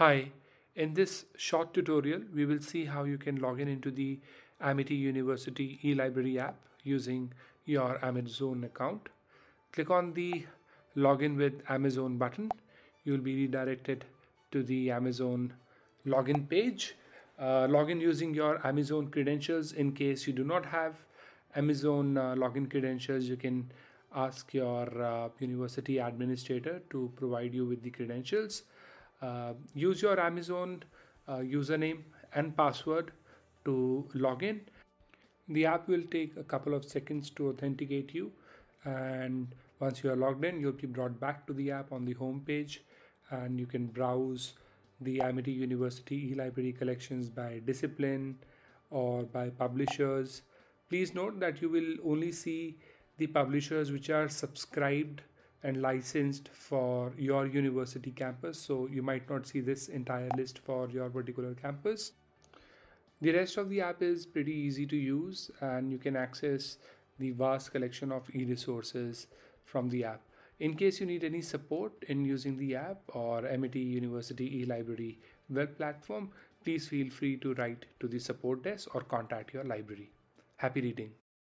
Hi, in this short tutorial, we will see how you can log in into the Amity University eLibrary app using your Amizone account. Click on the login with Amizone button. You will be redirected to the Amizone login page. Uh, login using your Amizone credentials. In case you do not have Amizone uh, login credentials, you can ask your uh, university administrator to provide you with the credentials. Uh, use your Amizone uh, username and password to log in. The app will take a couple of seconds to authenticate you, and once you are logged in, you'll be brought back to the app on the home page, and you can browse the Amity University eLibrary collections by discipline or by publishers. Please note that you will only see the publishers which are subscribed and licensed for your university campus. So you might not see this entire list for your particular campus. The rest of the app is pretty easy to use and you can access the vast collection of e-resources from the app. In case you need any support in using the app or Amity University e-library web platform, please feel free to write to the support desk or contact your library. Happy reading.